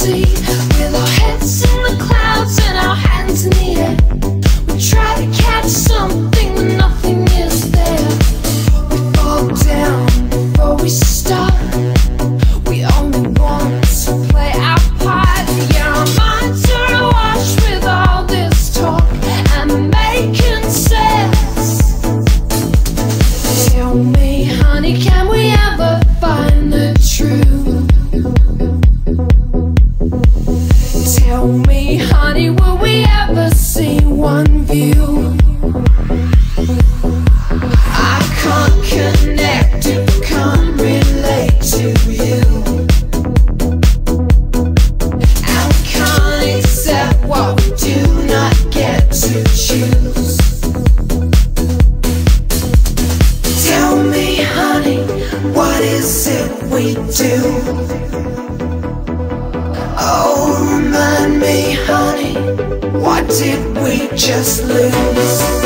see. Honey, will we ever see one view? I can't connect I can't relate to you. And can't accept what we do not get to choose. Tell me, honey, what is it we do? Did we just lose?